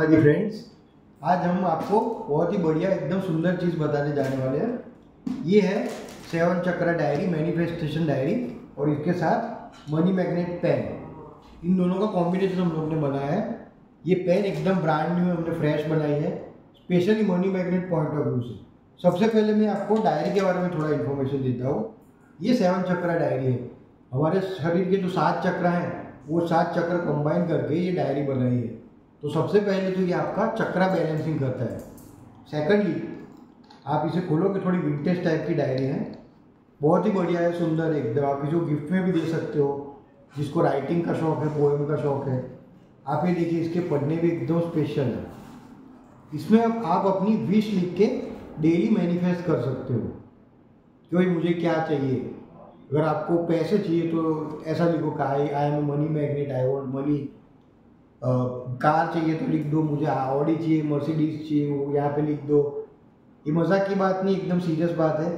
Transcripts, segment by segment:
हाँ जी फ्रेंड्स आज हम आपको बहुत ही बढ़िया, एकदम सुंदर चीज़ बताने जाने वाले हैं। ये है सेवन चक्र डायरी मैनिफेस्टेशन डायरी और इसके साथ मनी मैग्नेट पेन इन दोनों का कॉम्बिनेशन हम लोग ने बनाया है। ये पेन एकदम ब्रांड न्यू हमने फ्रेश बनाई है specially money magnet point of view से। सबसे पहले मैं आपको डायरी के बारे में थोड़ा इन्फॉर्मेशन देता हूँ। ये सेवन चक्र डायरी है। हमारे शरीर के जो सात चक्र हैं, वो सात चक्र कंबाइन करके ये डायरी बनाई है। तो सबसे पहले तो ये आपका चक्रा बैलेंसिंग करता है। सेकंडली आप इसे खोलोगे थोड़ी विंटेज टाइप की डायरी है। बहुत ही बढ़िया है, सुंदर एकदम आप इसे गिफ्ट में भी दे सकते हो, जिसको राइटिंग का शौक है पोएम का शौक है। आप ये देखिए, इसके पढ़ने भी एकदम स्पेशल है। इसमें अब आप अपनी विश लिख के डेली मैनिफेस्ट कर सकते हो। कि भाई मुझे क्या चाहिए? अगर आपको पैसे चाहिए तो ऐसा लिखो का I I am money magnet I want money car चाहिए तो लिख दो, मुझे ऑडी चाहिए मर्सिडीज चाहिए, वो यहाँ पे लिख दो। ये मज़ाक की बात नहीं, एकदम सीरियस बात है।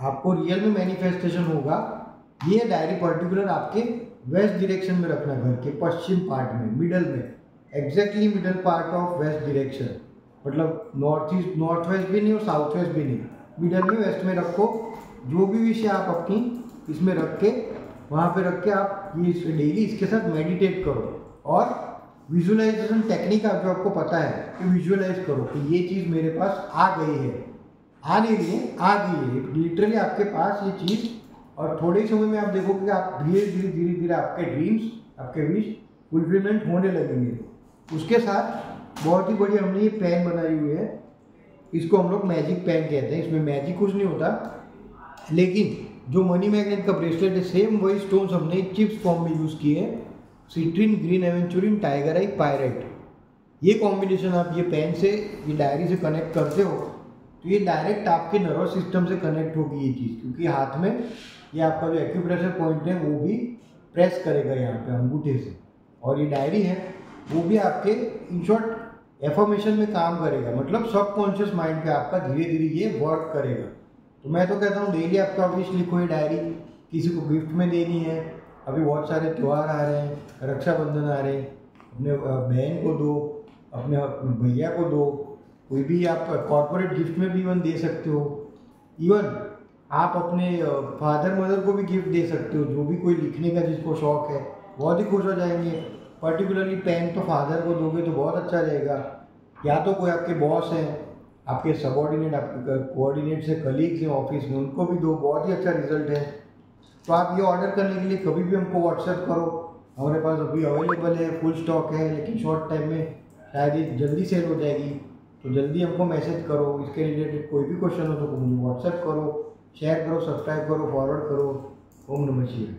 आपको रियल में मैनिफेस्टेशन होगा। ये डायरी पर्टिकुलर आपके वेस्ट डायरेक्शन में रखना घर के पश्चिम पार्ट में मिडल में। Exactly middle part of west direction मतलब नॉर्थ ईस्ट नॉर्थ वेस्ट भी नहीं और साउथ वेस्ट भी नहीं। मिडल में वेस्ट में रखो। जो भी विषय आप अपनी इसमें रख के, वहाँ पे रख के आप ये डेली इसके साथ मेडिटेट करो। और विजुअलाइजेशन टेक्निक आप जो आपको पता है कि विजुअलाइज करो कि ये चीज़ मेरे पास आ गई है। आ नहीं रही है आ गई है। लिटरली आपके पास ये चीज़ और थोड़े समय में आप देखोगे कि आप धीरे धीरे धीरे धीरे आपके ड्रीम्स आपके विश फुलफिलमेंट होने लगेंगे। उसके साथ बहुत ही बढ़िया हमने ये पेन बनाई हुई है। इसको हम लोग मैजिक पेन कहते हैं। इसमें मैजिक कुछ नहीं होता। लेकिन जो मनी मैग्नेट का ब्रेसलेट है सेम वही स्टोन्स हमने चिप्स फॉर्म में यूज़ किए हैं। Citrine green aventurine tiger eye pyrite ये कॉम्बिनेशन आप ये पेन से, ये डायरी से कनेक्ट करते हो तो ये डायरेक्ट आपके नर्वस सिस्टम से कनेक्ट होगी ये चीज़, क्योंकि हाथ में ये आपका जो एक्यूप्रेशर पॉइंट है, वो भी प्रेस करेगा यहाँ पे अंगूठे से। और ये डायरी है, वो भी आपके इन शॉर्ट एफॉर्मेशन में काम करेगा। मतलब सबकॉन्शियस माइंड पे आपका धीरे धीरे ये वर्क करेगा। तो मैं तो कहता हूँ डेली आपका विश लिखो ये डायरी किसी को गिफ्ट में देनी है अभी बहुत सारे त्यौहार आ रहे हैं, रक्षाबंधन आ रहे हैं। अपने बहन को दो, अपने भैया को दो। कोई भी आप कॉरपोरेट गिफ्ट में भी इवन दे सकते हो। इवन आप अपने फादर मदर को भी गिफ्ट दे सकते हो। जो भी कोई लिखने का जिसको शौक है, बहुत ही खुश हो जाएँगे। पर्टिकुलरली पेन तो फादर को दोगे तो बहुत अच्छा रहेगा। या तो कोई आपके बॉस हैं, आपके सबॉर्डिनेट आपके कोऑर्डिनेट से कलीग्स हैं ऑफ़िस में, उनको भी दो, बहुत ही अच्छा रिज़ल्ट है। तो आप ये ऑर्डर करने के लिए कभी भी हमको व्हाट्सएप करो। हमारे पास अभी अवेलेबल है फुल स्टॉक है, लेकिन शॉर्ट टाइम में शायद ये जल्दी सेल हो जाएगी। तो जल्दी हमको मैसेज करो। इसके रिलेटेड कोई भी क्वेश्चन हो तो मुझे व्हाट्सएप करो शेयर करो सब्सक्राइब करो फॉरवर्ड करो। ओम नमः शिवाय।